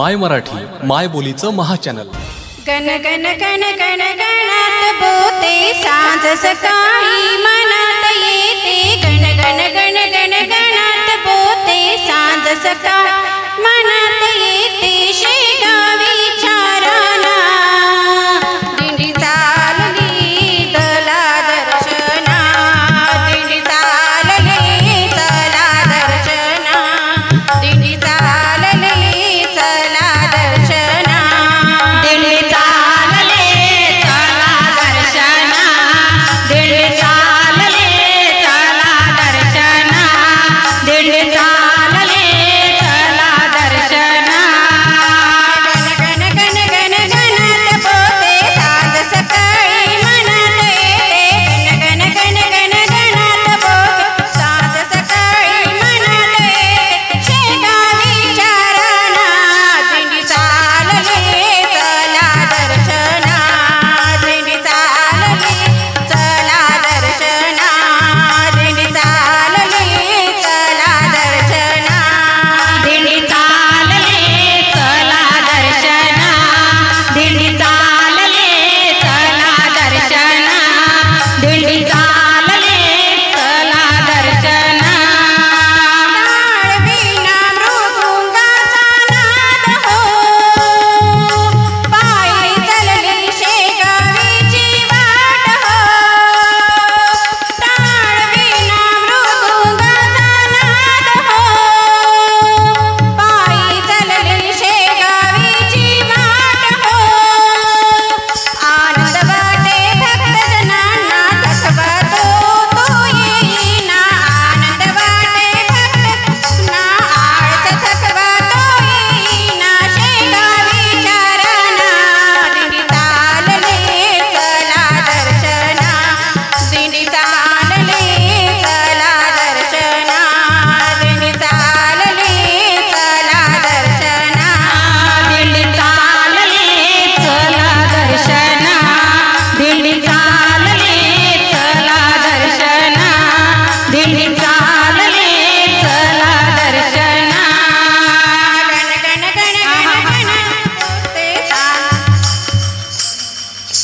माय मराठी माय बोलीचं महाचॅनल गण गण गण गण गणात बोते सांज सकाळी मनात येते. गण गण गण गण गणात बोते सांज सकाळी मनात येते. शेगावी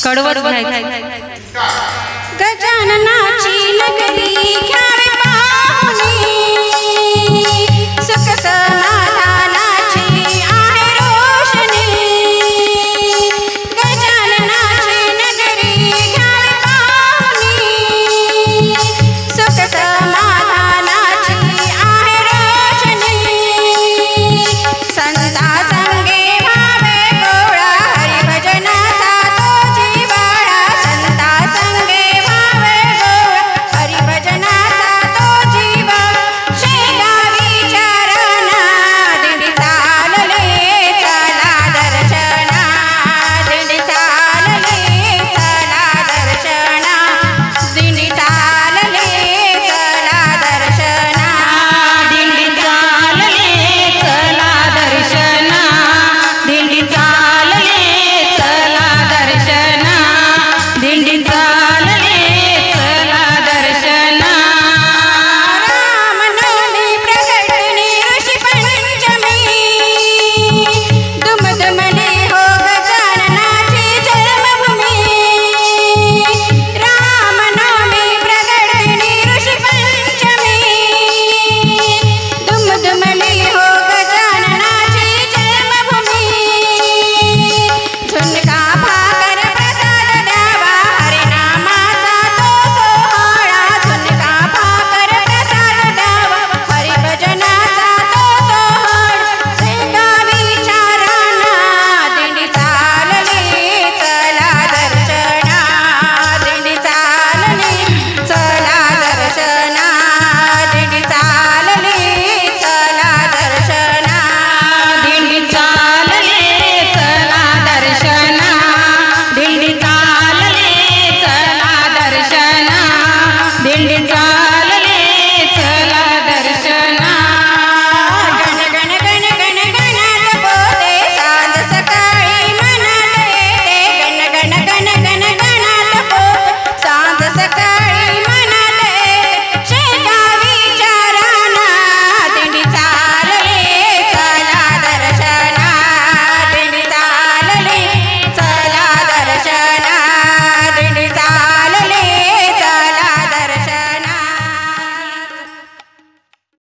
કડવત થાય ગજાનના ચી લગરી ખ્યારે